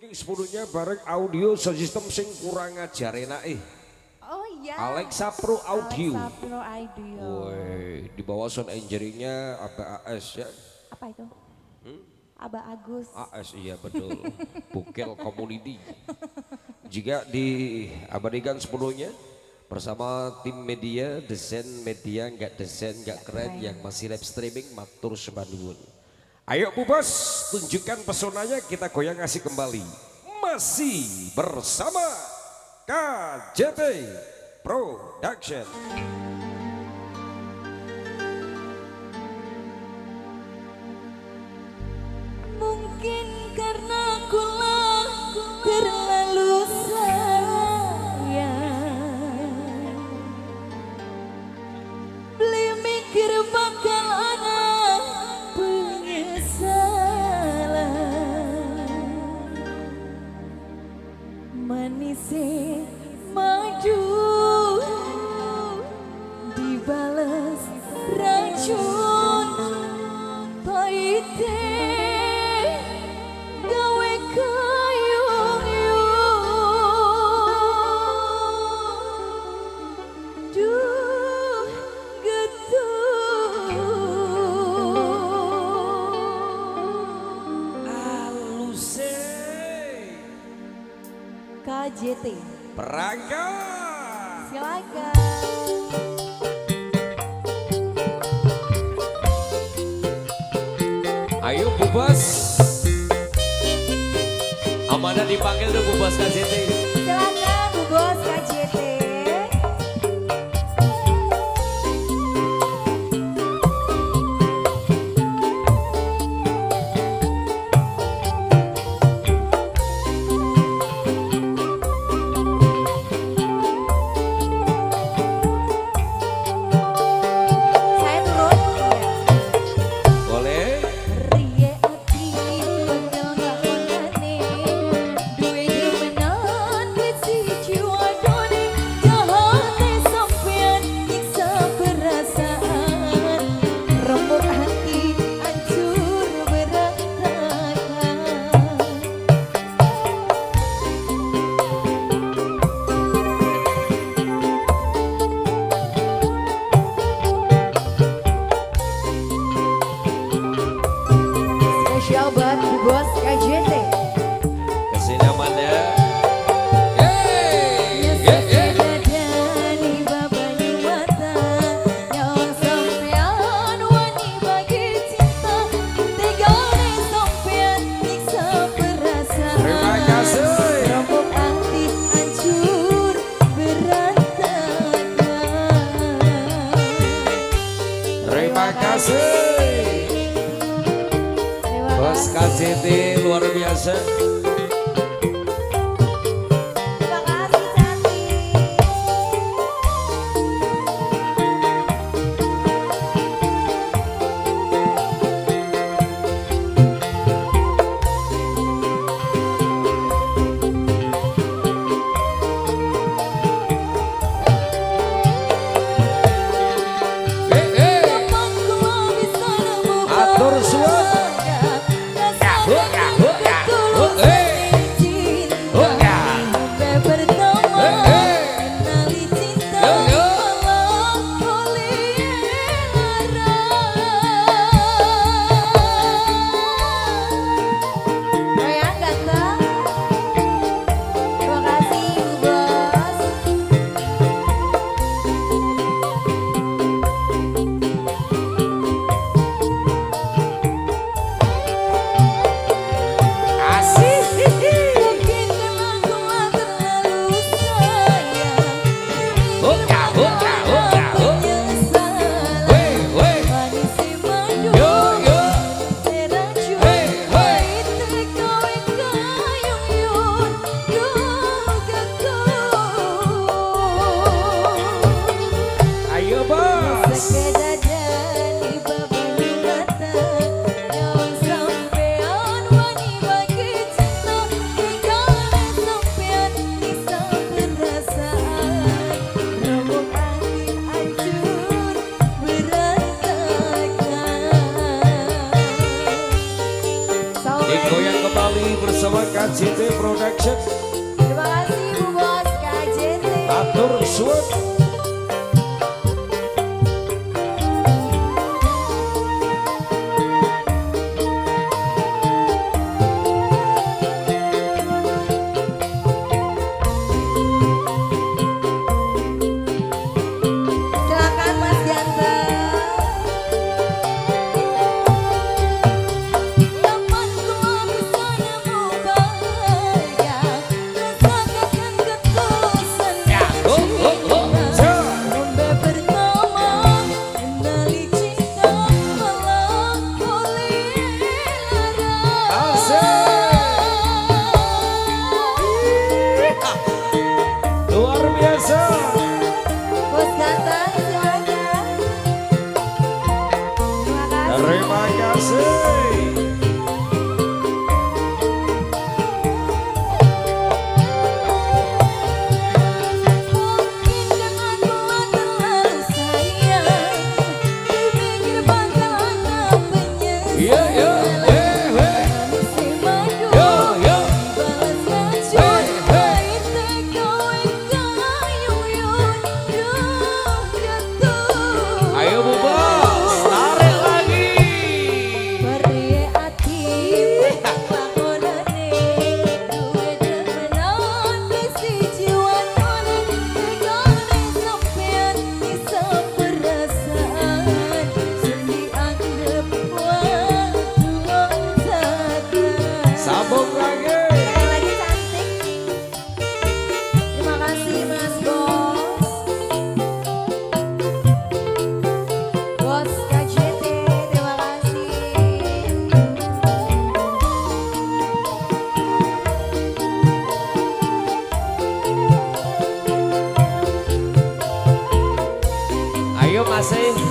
Iki sepuluhnya bareng audio system sing kurang ajar enak eh. Oh iya. Alexa Pro Audio. Alexa Pro Audio. Woi, di bawah sound engineering-nya ABAS ya. Apa itu? Aba Agus. AS iya betul. Bukel Community. Jika diabadikan sepenuhnya bersama tim media, desain media nggak desain nggak keren yang masih live streaming matur sebandungun. Ayo Bubas, tunjukkan pesonanya kita goyang ngasih kembali. Masih bersama KJT Production. Mungkin karena kulah terlalu sayang Beli mikir KJT Berangkat. silakan Ayo Bubas. Amanda dipanggil tuh Bubas KJT. silakan Bu Bos KJT bagi cinta. Tegane sampean nyiksa perasaan Terima kasih. Kasih. KJT luar biasa. 呀呼呀呼。KJT Production Terima kasih Bu Bos KJT. Atur suwun say